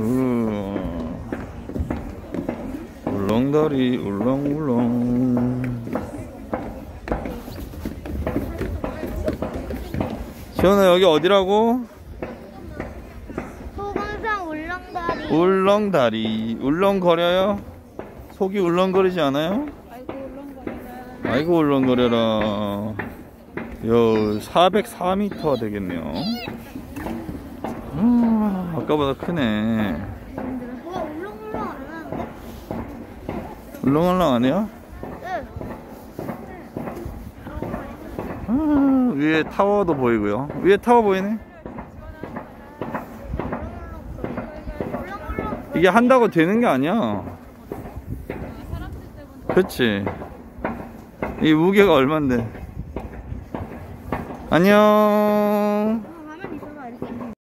우 울렁다리 울렁울렁 시원아 여기 어디라고? 소금산 울렁다리. 울렁다리 울렁거려요? 속이 울렁거리지 않아요? 아이고 울렁거리네. 아이고 울렁거려라 요 404m 되겠네요 아, 아까보다 크네 뭐야 울렁울렁 안 하는데? 울렁울렁 안 해요? 응. 아, 위에 타워도 보이고요 위에 타워 보이네. 이게 한다고 되는 게 아니야 그치 이 무게가 얼만데 안녕